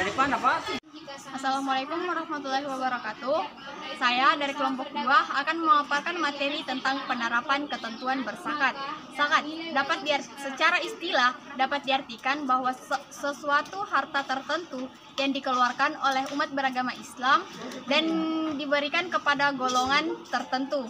Assalamualaikum warahmatullahi wabarakatuh. Saya dari kelompok 2 akan memaparkan materi tentang penerapan ketentuan bersakat. Sakat dapat diar secara istilah dapat diartikan bahwa se- sesuatu harta tertentu yang dikeluarkan oleh umat beragama Islam dan diberikan kepada golongan tertentu.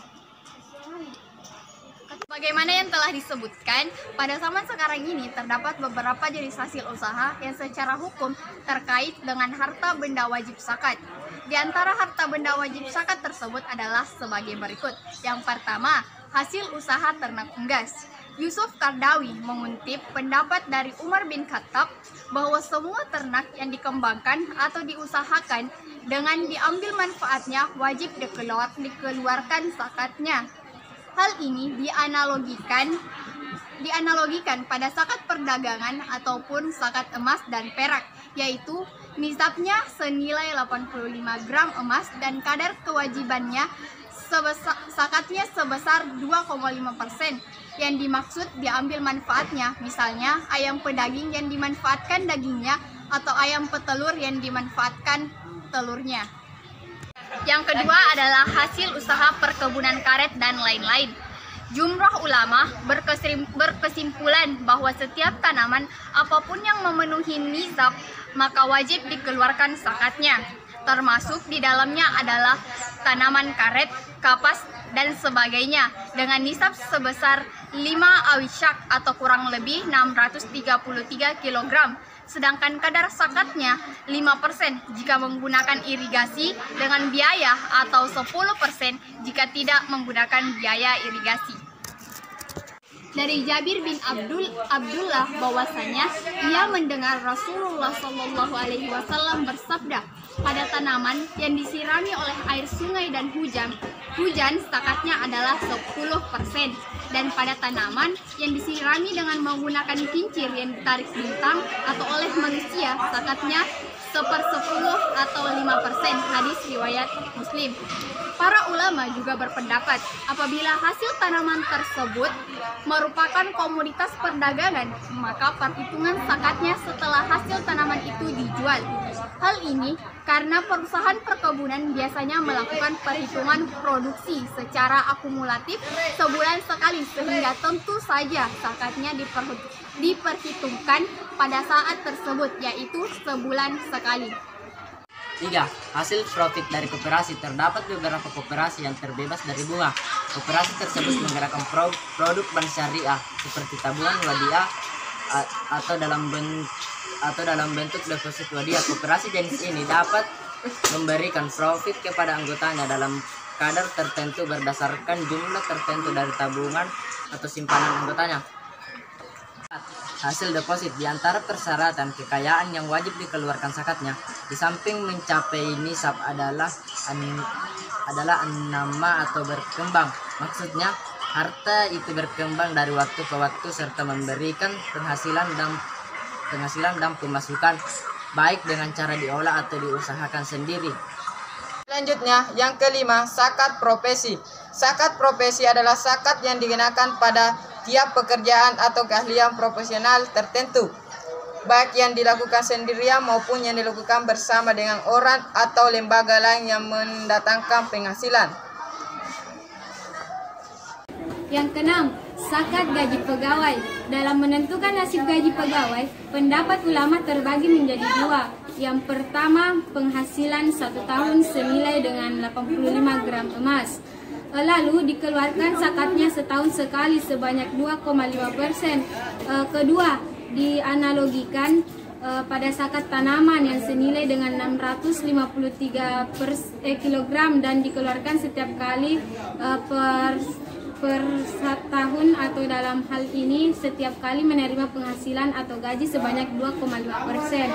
Bagaimana yang telah disebutkan, pada zaman sekarang ini terdapat beberapa jenis hasil usaha yang secara hukum terkait dengan harta benda wajib zakat. Di antara harta benda wajib zakat tersebut adalah sebagai berikut. Yang pertama, hasil usaha ternak unggas. Yusuf Kardawi mengutip pendapat dari Umar bin Khattab bahwa semua ternak yang dikembangkan atau diusahakan dengan diambil manfaatnya wajib dikeluar, dikeluarkan zakatnya. Hal ini dianalogikan dianalogikan pada zakat perdagangan ataupun zakat emas dan perak, yaitu nisabnya senilai 85 gram emas dan kadar kewajibannya sebesar zakatnya sebesar 2,5 persen. Yang dimaksud diambil manfaatnya, misalnya ayam pedaging yang dimanfaatkan dagingnya atau ayam petelur yang dimanfaatkan telurnya. Yang kedua adalah hasil usaha perkebunan karet dan lain-lain. Jumlah ulama berkesim- berkesimpulan bahwa setiap tanaman apa pun yang memenuhi nisab maka wajib dikeluarkan zakatnya. Termasuk di dalamnya adalah tanaman karet, kapas, dan sebagainya dengan nisab sebesar 5 awishak atau kurang lebih 633 kg sedangkan kadar zakatnya 5% jika menggunakan irigasi dengan biaya atau 10% jika tidak menggunakan biaya irigasi. Dari Jabir bin Abdul Abdullah bahwasanya ia mendengar Rasulullah Shallallahu alaihi wasallam bersabda, pada tanaman yang disirami oleh air sungai dan hujan, hujan zakatnya adalah 10% dan pada tanaman yang disirami dengan menggunakan kincir yang ditarik bintang atau oleh manusia zakatnya sepersepuluh atau 5% hadis riwayat muslim. Para ulama juga berpendapat apabila hasil tanaman tersebut merupakan komoditas perdagangan, maka perhitungan zakatnya setelah hasil tanaman itu dijual. Hal ini karena perusahaan perkebunan biasanya melakukan perhitungan produksi secara akumulatif sebulan sekali sehingga tentu saja zakatnya diperhitungkan pada saat tersebut yaitu sebulan sekali. 3. Hasil profit dari koperasi terdapat beberapa koperasi yang terbebas dari bunga. Koperasi tersebut menggerakkan pro- produk bank syariah seperti tabungan wadiah atau dalam ben- atau dalam bentuk deposit wadiah. Koperasi jenis ini dapat memberikan profit kepada anggotanya dalam kadar tertentu berdasarkan jumlah tertentu dari tabungan atau simpanan anggotanya. Hasil deposit di antara persyaratan kekayaan yang wajib dikeluarkan zakatnya di samping mencapai nisab adalah an- adalah nama atau berkembang. Maksudnya harta itu berkembang dari waktu ke waktu serta memberikan penghasilan dan penghasilan dan pemasukan baik dengan cara diolah atau diusahakan sendiri. Selanjutnya, yang kelima, zakat profesi. Zakat profesi adalah zakat yang dikenakan pada tiap pekerjaan atau keahlian profesional tertentu, baik yang dilakukan sendirian maupun yang dilakukan bersama dengan orang atau lembaga lain yang mendatangkan penghasilan. Yang keenam, zakat gaji pegawai. Dalam menentukan nasib gaji pegawai, pendapat ulama terbagi menjadi dua. Yang pertama, penghasilan satu tahun senilai dengan 85 gram emas. Lalu dikeluarkan zakatnya setahun sekali sebanyak 2,5 persen. Eh, Kedua, dianalogikan eh, pada zakat tanaman yang senilai dengan 653 per eh, kilogram dan dikeluarkan setiap kali per per tahun atau dalam hal ini setiap kali menerima penghasilan atau gaji sebanyak 2,5 persen.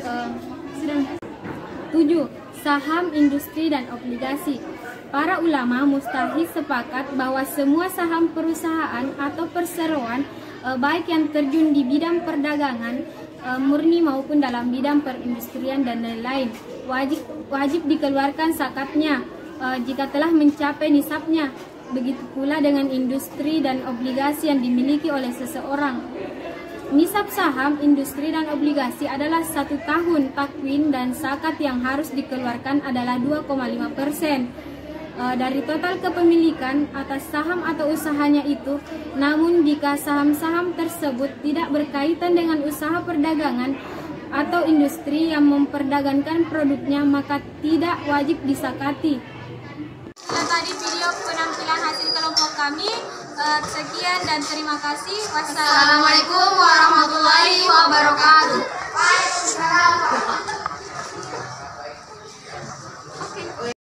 Eh, Tujuh, Saham industri dan obligasi. Para ulama mustahil sepakat bahwa semua saham perusahaan atau perseroan eh, baik yang terjun di bidang perdagangan eh, murni maupun dalam bidang perindustrian dan lain-lain wajib wajib dikeluarkan zakatnya jika telah mencapai nisabnya begitu pula dengan industri dan obligasi yang dimiliki oleh seseorang. Nisab saham, industri dan obligasi adalah satu tahun takwin dan zakat yang harus dikeluarkan adalah 2,5 persen eh, dari total kepemilikan atas saham atau usahanya itu. Namun jika saham-saham tersebut tidak berkaitan dengan usaha perdagangan atau industri yang memperdagangkan produknya maka tidak wajib disakati dan tadi video penampilan hasil kelompok kami. Eh, sekian dan terima kasih. Wassalamualaikum warahmatullahi wabarakatuh. Waalaikumsalam.